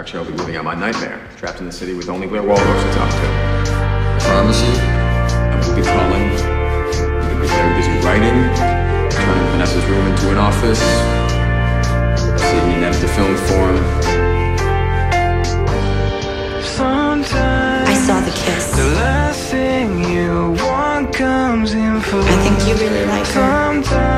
I'll be living out my nightmare, trapped in the city with only Blair Waldorf to talk to. I promise you, I will be calling. I'm gonna be very busy writing, turning Vanessa's room into an office, sitting in edit the film form. I saw the kiss. last thing you want comes in for I think you really like her. Sometimes